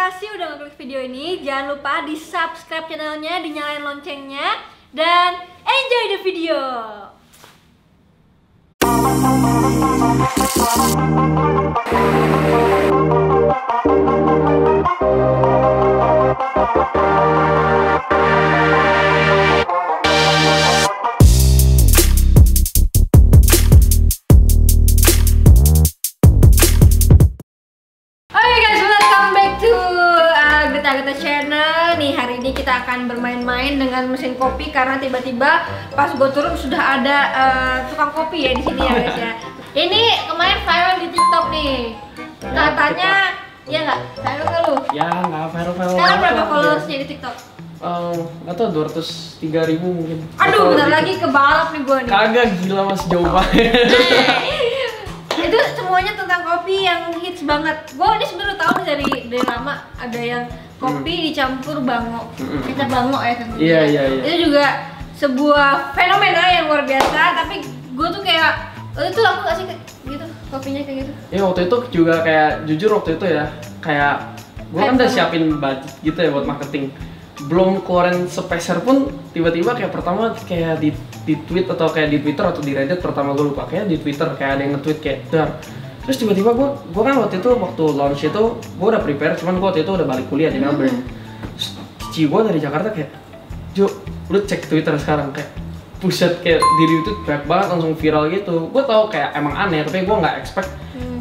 kasih udah ngeklik video ini. Jangan lupa di subscribe channelnya, dinyalain loncengnya, dan enjoy the video. Kita akan bermain-main dengan mesin kopi karena tiba-tiba pas gue turun sudah ada uh, tukang kopi ya di sini ya guys ya. Ini kemarin viral di TikTok nih. Katanya ya nggak viral nggak lu? Ya nggak viral viral. Sekarang berapa followersnya di TikTok? Eh, nggak tahu dua ratus tiga ribu mungkin. Aduh, bentar lagi kebalap nih gue nih. Kagak gila mas jauh banget. Tentang kopi yang hits banget. Gue ini sebenarnya tahu nih dari dari lama ada yang kopi dicampur bango, Mm-mm. kecap bango ya kan? Iya, iya, iya. Itu juga sebuah fenomena yang luar biasa. Tapi gue tuh kayak oh, itu aku gak sih gitu kopinya kayak gitu. ya waktu itu juga kayak jujur waktu itu ya kayak gue kan udah siapin budget gitu ya buat marketing. Belum keluarin sepeser pun tiba-tiba kayak pertama kayak di di tweet atau kayak di Twitter atau di Reddit pertama gue lupa kayak di Twitter kayak ada yang nge-tweet kayak dar terus tiba-tiba gue gue kan waktu itu waktu launch itu gue udah prepare cuman gue waktu itu udah balik kuliah di Melbourne. Terus cici gue dari Jakarta kayak Jo lu cek Twitter sekarang kayak buset kayak diri itu banyak banget langsung viral gitu. Gue tau kayak emang aneh tapi gue nggak expect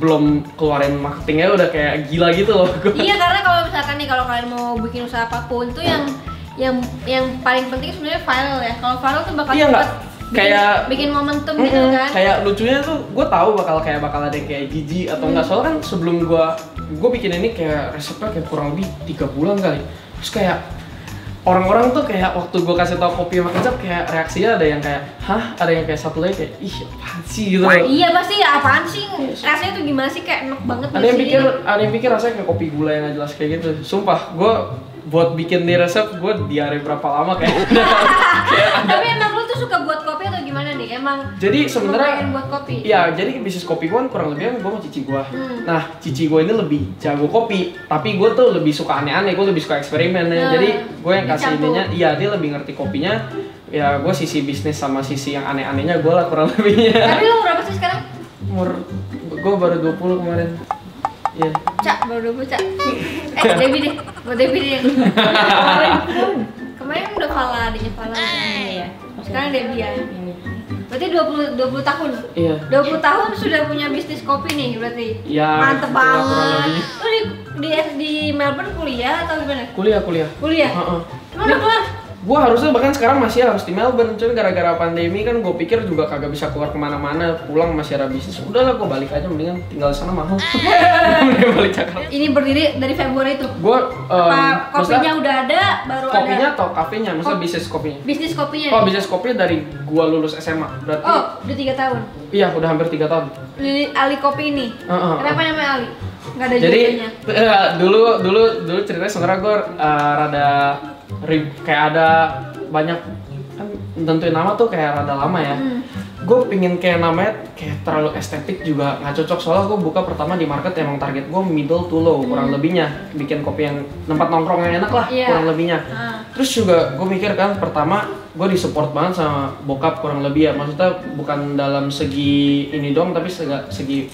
belum keluarin marketingnya udah kayak gila gitu loh. Gua- iya karena kalau misalkan nih kalau kalian mau bikin usaha apa pun tuh yang yang yang paling penting sebenarnya viral ya. Kalau viral tuh bakal Iya, cepet bikin, Kayak- bikin momentum gitu Mm-mm. kan. Kayak lucunya tuh gue tahu bakal kayak bakal ada yang kayak Gigi atau enggak soalnya kan sebelum gue gue bikin ini kayak resepnya kayak kurang lebih tiga bulan kali. Terus kayak orang-orang tuh kayak waktu gue kasih tau kopi sama kecap kayak reaksinya ada yang kayak hah ada yang kayak satu lagi kayak ih apaan sih gitu. Wah, iya pasti ya apaan sih rasanya tuh gimana sih kayak enak banget Ada yang sini. pikir ada yang pikir rasanya kayak kopi gula yang nggak jelas kayak gitu. Sumpah gue buat bikin nih resep gue diare berapa lama kayak Emang Jadi sebenarnya buat kopi? Iya, jadi bisnis kopi gue kurang lebih gue sama cici gue. Hmm. Nah, cici gue ini lebih jago kopi, tapi gue tuh lebih suka aneh-aneh, gue lebih suka eksperimen ya. Nah, Jadi gue yang kasih ininya, iya dia lebih ngerti kopinya. Ya gue sisi bisnis sama sisi yang aneh-anehnya gue lah kurang lebihnya. Tapi lu berapa sih sekarang? Umur gue baru 20 kemarin. Iya. Cak, baru 20 cak Eh, Debbie deh, buat Debbie deh Kemarin udah Fala, adiknya Fala Iya. Sekarang Debbie ya Berarti 20, 20 tahun? Iya. 20 tahun sudah punya bisnis kopi nih berarti? Ya, Mantep banget. Lu di, di, di Melbourne kuliah atau gimana? Kuliah, kuliah. Kuliah? Heeh. Emang udah keluar? Gue harusnya bahkan sekarang masih harus di Melbourne, cuman gara-gara pandemi kan gue pikir juga kagak bisa keluar ke mana-mana, pulang masih ada bisnis. Udahlah gue balik aja, mendingan tinggal di sana mahal. mendingan balik Jakarta. Ini berdiri dari Februari itu? Gue Apa kopinya udah ada, baru kopinya ada? atau kafenya, maksudnya bisnis kopinya. Bisnis kopinya? Oh bisnis kopi dari gua lulus SMA, berarti Oh, udah 3 tahun iya udah hampir tiga tahun. Lili Ali Kopi ini. Heeh. Kenapa namanya Ali? Nggak ada Jadi eh, dulu dulu dulu ceritanya sebenarnya gue rada rib- kayak ada banyak kan tentuin nama tuh kayak rada lama ya. Hmm. Gue pingin kayak namanya kayak terlalu estetik juga nggak cocok soalnya gue buka pertama di market emang target gue middle to low kurang lebihnya bikin kopi yang tempat nongkrong yang enak lah Hmm. Iya. kurang lebihnya. Ah. Terus juga gue mikir kan pertama gue disupport banget sama bokap kurang lebih ya maksudnya bukan dalam segi ini dong tapi segi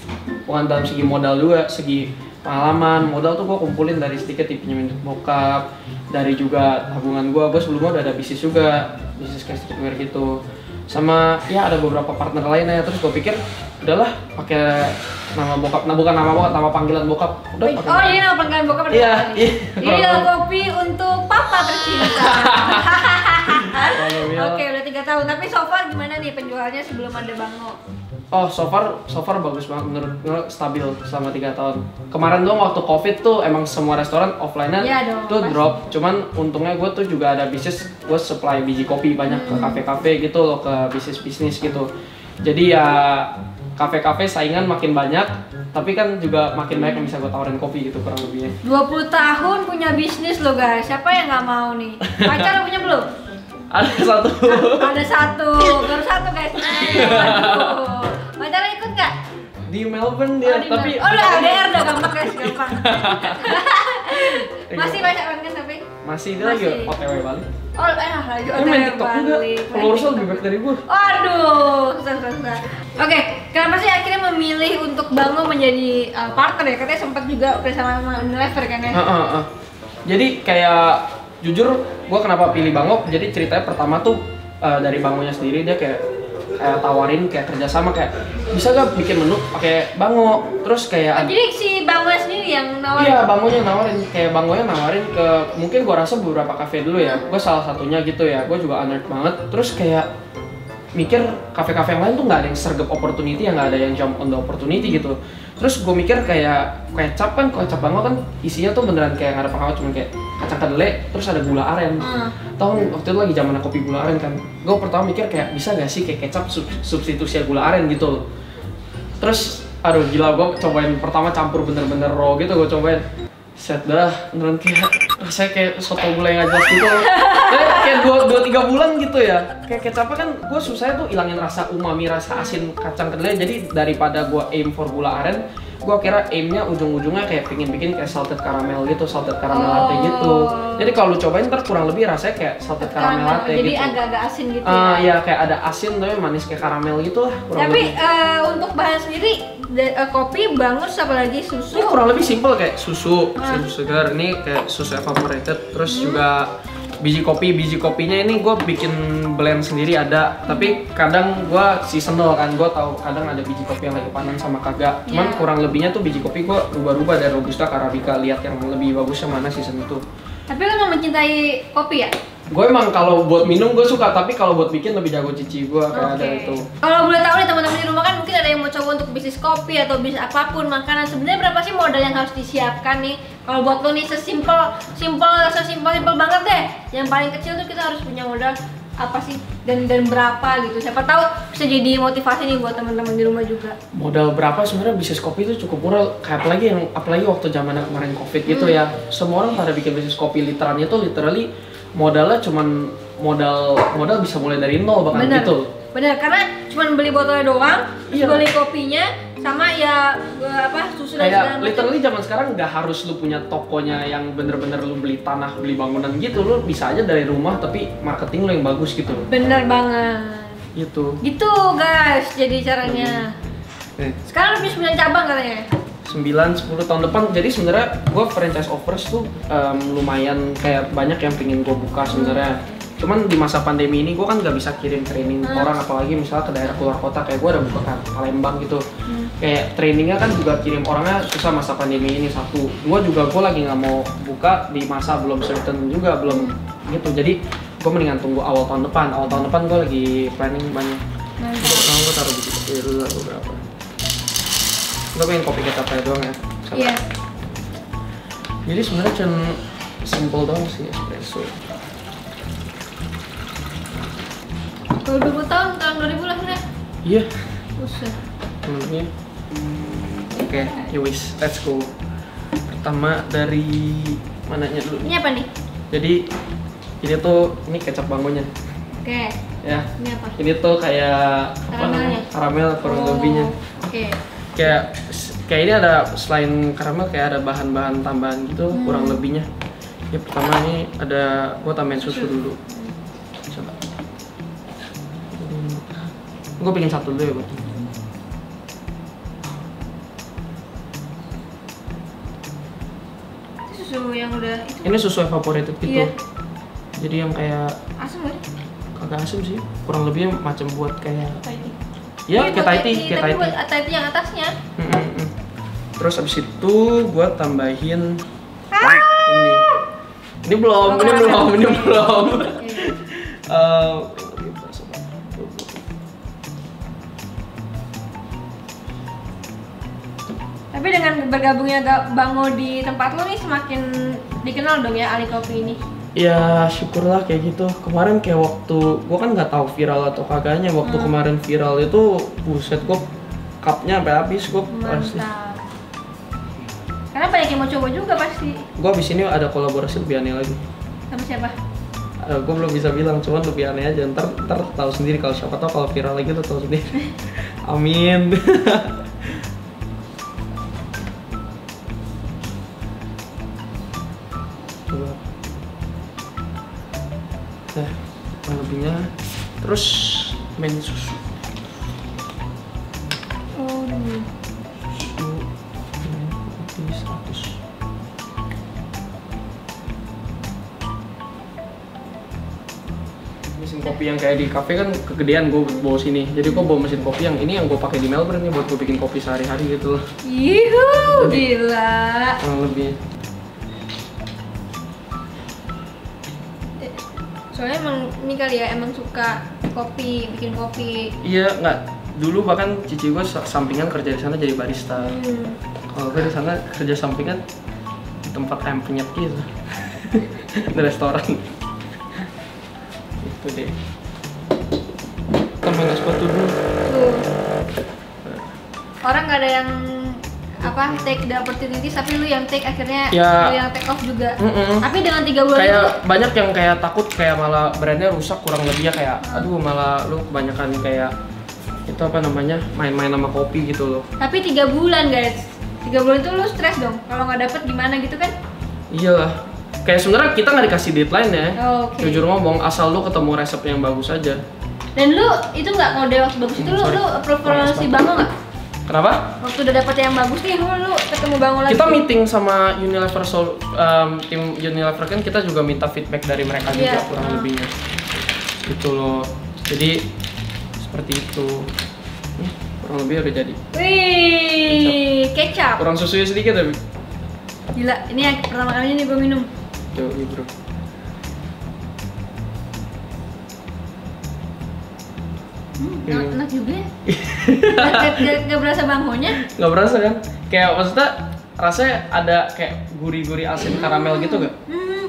bukan dalam segi modal juga segi pengalaman modal tuh gue kumpulin dari sedikit dipinjemin bokap dari juga tabungan gue gue sebelumnya udah ada bisnis juga bisnis kayak streetwear gitu sama ya ada beberapa partner lainnya terus gue pikir udahlah pakai nama bokap nah bukan nama bokap nama panggilan bokap udah Oh, ini nama panggilan bokap ada Iya, iya. Ini adalah kopi untuk papa tercinta. Oke, udah tiga tahun. Tapi so far gimana nih penjualannya sebelum ada Bango? Oh, so far, so far bagus banget menurut gue stabil selama tiga tahun. Kemarin doang waktu covid tuh emang semua restoran offline-nya Iya dong, tuh pasti. drop. Cuman untungnya gue tuh juga ada bisnis, gue supply biji kopi banyak ke Hmm. kafe-kafe gitu loh, ke bisnis-bisnis gitu. Jadi ya kafe-kafe saingan makin banyak, tapi kan juga makin banyak yang bisa gue tawarin kopi gitu kurang lebihnya. 20 tahun punya bisnis loh guys. Siapa yang nggak mau nih? Pacar punya belum? Ada satu. Ada satu, baru satu guys. Aduh. Pacar ikut nggak? di Melbourne Oh, dia, di tapi oh, udah LDR udah gampang guys, gampang. Masih pacaran kan tapi? Masih dia lagi. OTW balik. Oh, eh lagi Dia main TikTok juga. Followersnya lebih banyak dari gue. Waduh, susah susah. susah. Oke, kenapa sih akhirnya memilih untuk Bango menjadi uh, partner ya? Katanya sempat juga bersama sama Unilever kan ya? Heeh, heeh. Jadi kayak jujur gue kenapa pilih Bangop? Jadi ceritanya pertama tuh eh, dari Bangonya sendiri dia kayak kayak tawarin kayak kerjasama kayak bisa gak bikin menu pakai Bango terus Oh, kayak jadi si Bango sendiri yang nawarin? Iya, bangonya nawarin kayak bangonya nawarin ke mungkin gua rasa beberapa kafe dulu ya. Gua salah satunya gitu ya. Gua juga alert banget. Terus kayak mikir kafe-kafe yang lain tuh nggak ada yang sergap opportunity, yang nggak ada yang jump on the opportunity gitu. Terus gue mikir kayak kecap kan, kecap bango kan isinya tuh beneran kayak nggak ada apa-apa, cuma kayak kacang kedelai, terus ada gula aren. Hmm. Tahu waktu itu lagi zaman kopi gula aren kan. Gue pertama mikir kayak bisa gak sih kayak kecap sub- substitusi gula aren gitu. Terus aduh gila gue cobain pertama campur bener-bener raw gitu gue cobain set dah beneran kayak rasanya kayak soto gula yang jelas gitu kayak, kayak dua, dua tiga bulan gitu ya kayak kecapnya kan gue susahnya tuh ilangin rasa umami rasa asin kacang kedelai jadi daripada gue aim for gula aren gue kira aimnya ujung-ujungnya kayak pingin bikin kayak salted caramel gitu salted caramel latte Oh. gitu jadi kalau lu cobain ntar kurang lebih rasanya kayak salted caramel latte Jadi gitu agak-agak asin gitu Ah ya? ya kayak ada asin tapi manis kayak karamel gitu lah kurang Tapi lebih. eh, untuk bahan sendiri eh, kopi, bangus, apalagi susu. Ini kurang lebih simple kayak susu, Ah. susu segar. Ini kayak susu evaporated. Terus juga biji kopi, biji kopinya ini gue bikin blend sendiri ada. Tapi kadang gue seasonal kan, gue tahu kadang ada biji kopi yang lagi panen sama kagak. Cuman Ya. kurang lebihnya tuh biji kopi gue rubah-rubah dari robusta ke arabica. Lihat yang lebih bagusnya mana season itu. Tapi lo nggak mencintai kopi ya? Gue emang kalau buat minum gue suka, tapi kalau buat bikin lebih jago cici gue kayak ada Oke. itu. Kalau boleh tahu nih teman-teman di rumah kan mungkin ada yang mau coba untuk bisnis kopi atau bisnis apa pun makanan. Sebenarnya berapa sih modal yang harus disiapkan nih? Kalau buat lo nih sesimpel, simpel, sesimpel simpel banget deh. Yang paling kecil tuh kita harus punya modal apa sih dan dan berapa gitu. Siapa tahu bisa jadi motivasi nih buat teman-teman di rumah juga. modal berapa sebenarnya bisnis kopi itu cukup murah kayak apalagi yang apalagi waktu zaman kemarin covid gitu Hmm. ya semua orang pada bikin bisnis kopi literannya tuh literally modalnya cuman modal modal bisa mulai dari nol bahkan Bener. gitu Bener, karena cuma beli botolnya doang, Iya. beli kopinya, sama ya eh, apa susu dan kayak literally zaman sekarang nggak harus lu punya tokonya yang bener-bener lu beli tanah beli bangunan gitu lu bisa aja dari rumah tapi marketing lu yang bagus gitu Bener banget. gitu Gitu guys, jadi caranya. Nih. Sekarang lebih 9 cabang katanya. 9 10 tahun depan jadi sebenarnya gue franchise offers tuh em, lumayan kayak banyak yang pingin gue buka sebenarnya cuman di masa pandemi ini gue kan nggak bisa kirim training Hmm. orang apalagi misalnya ke daerah keluar kota kayak gue ada buka kan Palembang gitu. Hmm. kayak trainingnya kan juga kirim orangnya susah masa pandemi ini satu. Dua juga gue lagi nggak mau buka di masa belum certain juga belum gitu. Jadi gue mendingan tunggu awal tahun depan. Awal tahun depan gue lagi planning banyak. Sekarang gue taruh di situ. Ya dulu lah beberapa gue pengen kopi kecap aja doang ya. Iya. jadi sebenarnya cuma simple doang sih espresso Kalau 20 tahun, tahun 2000 lahirnya. iya temennya oke ya wis let's go pertama dari mananya dulu Ini apa nih? jadi ini tuh ini kecap bangonya Oke. ya Ini apa? ini tuh kayak apa Karamelnya? karamel kurang Oh, lebihnya Oke. kayak kayak ini ada selain karamel kayak ada bahan-bahan tambahan gitu Hmm. kurang lebihnya ya pertama ini ada gua tambahin susu dulu gue bikin satu dulu ya buat susu yang udah itu ini susu evaporated gitu Iya. jadi yang kayak asam gak kagak asam sih kurang lebihnya macam buat kayak ya kayak buat Thai tea tea, kayak Tapi Thai buat tea Thai tea yang atasnya. Mm, mm, mm. terus abis itu gua tambahin Ah! ini ini belum Oh, ini belum ini belum Oke. Tapi dengan bergabungnya Ga- Bango di tempat lo nih semakin dikenal dong ya Ali Kopi ini. Ya syukurlah kayak gitu. Kemarin kayak waktu gua kan nggak tahu viral atau kagaknya. Waktu Hmm. kemarin viral itu buset gua cupnya sampai habis gua pasti. Karena banyak yang mau coba juga pasti. Gua abis ini ada kolaborasi lebih aneh lagi. Sama siapa? Eh, gua belum bisa bilang, cuman lebih aneh aja. Ntar ntar tahu sendiri kalau siapa tahu kalau viral lagi tuh tahu sendiri. Amin. lebihnya terus main susu. Oh, ini. susu ini kopi 100 mesin kopi yang kayak di kafe kan kegedean gue bawa sini. Jadi gue bawa mesin kopi yang ini yang gue pakai di Melbourne nih buat gue bikin kopi sehari-hari gitu. Loh Yuhu, gila. kurang lebih Soalnya emang ini kali ya emang suka kopi, bikin kopi. iya nggak dulu bahkan cici gue sampingan kerja di sana jadi barista Hmm. kalau gue di sana kerja sampingan di tempat ayam penyet gitu di restoran itu deh kita main es batu dulu Tuh. Orang nggak ada yang apa take the opportunities tapi lu yang take akhirnya Ya. lu yang take off juga. Mm-mm. Tapi dengan tiga bulan itu kayak banyak yang kayak takut kayak malah brandnya rusak kurang lebihnya kayak aduh malah lu kebanyakan kayak itu apa namanya main-main sama kopi gitu loh tapi tiga bulan guys. Tiga bulan itu lu stres dong. Kalau nggak dapet gimana gitu kan? iyalah kayak sebenarnya kita nggak dikasih deadline ya Oke. jujur ngomong asal lu ketemu resep yang bagus aja Dan lu itu nggak kalau dewas bagus itu Hmm, lu sorry. lu approve si. Bango nggak? Kenapa Waktu udah dapet yang bagus nih, lu, lu ketemu Bango lagi. kita meeting sama Unilever Sol, um, tim Unilever kan kita juga minta feedback dari mereka juga Iya. kurang Ah. lebihnya gitu loh jadi seperti itu Nih, kurang lebih udah jadi Wih, kecap. kurang susunya sedikit tapi Gila, ini yang pertama kalinya nih gue minum. Tuh, iya bro. Hmm, Iya. enak, enak juga ya. Gak, gak, gak, gak berasa banghonya. Nggak berasa kan? Kayak maksudnya rasanya ada kayak gurih-gurih asin karamel gitu gak? Hmm.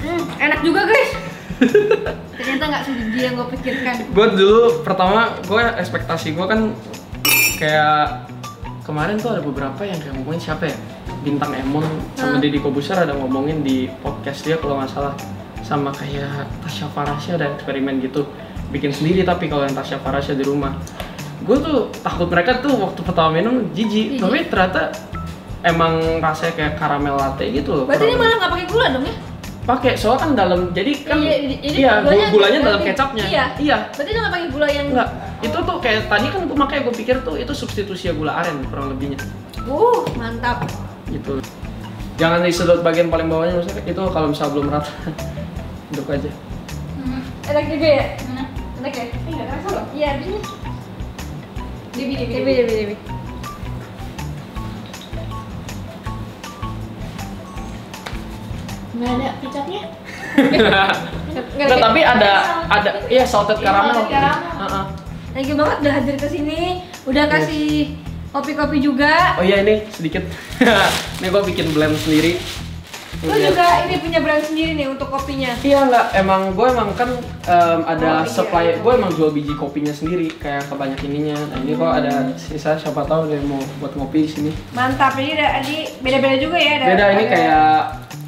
Hmm, enak juga guys. Ternyata nggak sebiji yang gue pikirkan. Gue dulu pertama gue ekspektasi gue kan kayak kemarin tuh ada beberapa yang kayak ngomongin siapa ya? Bintang Emon sama Hmm. Deddy Kobuser ada ngomongin di podcast dia kalau nggak salah sama kayak Tasya Farasya ada eksperimen gitu. Bikin sendiri tapi kalau yang Tasya Farasya di rumah. Gue tuh takut mereka tuh waktu pertama minum jijik. Tapi ternyata emang rasanya kayak karamel latte gitu loh Berarti ini malah nggak pakai gula dong ya? pakai soalnya kan dalam jadi kan Iya, jadi iya gulanya- gul- gulanya dalam kecapnya. iya. iya. Berarti nggak pakai gula yang enggak itu tuh kayak tadi kan gue makanya gue pikir tuh itu substitusi gula aren kurang lebihnya. Uh, mantap. gitu. Jangan disedot bagian paling bawahnya maksudnya itu kalau misalnya belum rata aduk aja Enak juga ya? Enak ya? Enggak kerasa loh. Iya, abisnya. Debi, debi, debi, debi, debi. Nggak ada kecapnya? Nggak, tapi ada ada iya salted Iya, caramel salted caramel. Heeh. Thank you banget udah hadir ke sini. Udah kasih kopi-kopi juga. oh iya ini sedikit ini gue bikin blend sendiri Lu juga ini punya brand sendiri nih untuk kopinya. Iya nggak, emang gue emang kan em, ada Oh, iya. supply, gue emang jual biji kopinya sendiri, kayak kebanyak ininya. Nah ini kok ada sisa, siapa tahu dia mau buat ngopi di sini. Mantap. Jadi ada di beda-beda juga ya. Ada, Beda ini ada- kayak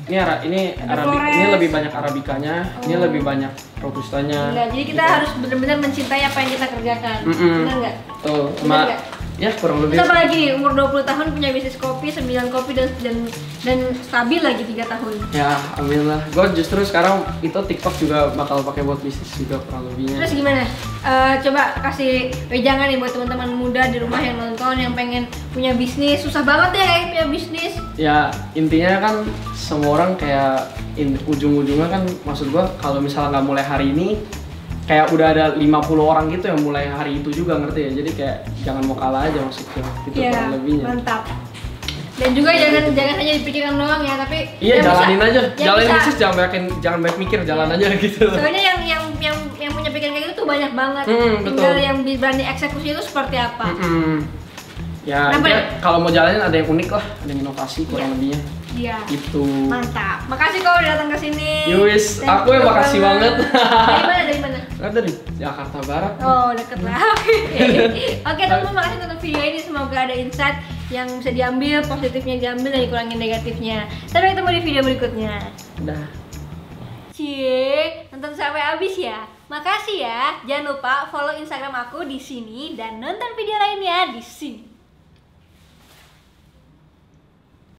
ini ara, ini arabic, ini lebih banyak arabikanya, ini Oh. lebih banyak robustanya. Gila, jadi kita gitu. harus benar-benar mencintai apa yang kita kerjakan. Mm-mm. Benar nggak? tuh, nggak? Ya kurang lebih. Kita apalagi nih, umur 20 tahun punya bisnis kopi, 9 kopi dan dan, dan stabil lagi 3 tahun. Ya, amin lah. Gue justru sekarang itu TikTok juga bakal pakai buat bisnis juga kurang lebihnya. Terus gimana? Eh, coba kasih wejangan nih buat teman-teman muda di rumah yang nonton yang pengen punya bisnis. Susah banget ya kayak punya bisnis. ya intinya kan semua orang kayak ujung-ujungnya kan maksud gua kalau misalnya nggak mulai hari ini kayak udah ada 50 orang gitu yang mulai hari itu juga ngerti ya jadi kayak jangan mau kalah aja maksudnya gitu Iya, kurang lebihnya mantap. Dan juga jangan jangan hanya dipikirkan doang ya, tapi iya jalanin bisa- aja jalanin bisnis jangan banyak jangan banyak mikir jalan Iya. aja gitu Soalnya yang yang yang yang punya pikiran kayak gitu tuh banyak banget. Hmm, Tinggal betul. yang berani eksekusi itu seperti apa. Mm-mm. ya Kenapa intinya ya? kalau mau jalanin ada yang unik lah ada yang inovasi kurang Iya. lebihnya Iya. gitu Mantap. Makasih kau udah datang ke sini. Yowis, Thank aku yang you makasih banget. dari mana? Dari mana? Kan dari Jakarta Barat Oh, deket lah. Oke. Oke, teman-teman makasih untuk video ini. Semoga ada insight yang bisa diambil, positifnya diambil dan dikurangin negatifnya. Sampai ketemu di video berikutnya. udah Cie, nonton sampai habis ya. Makasih ya. Jangan lupa follow Instagram aku di sini dan nonton video lainnya di sini.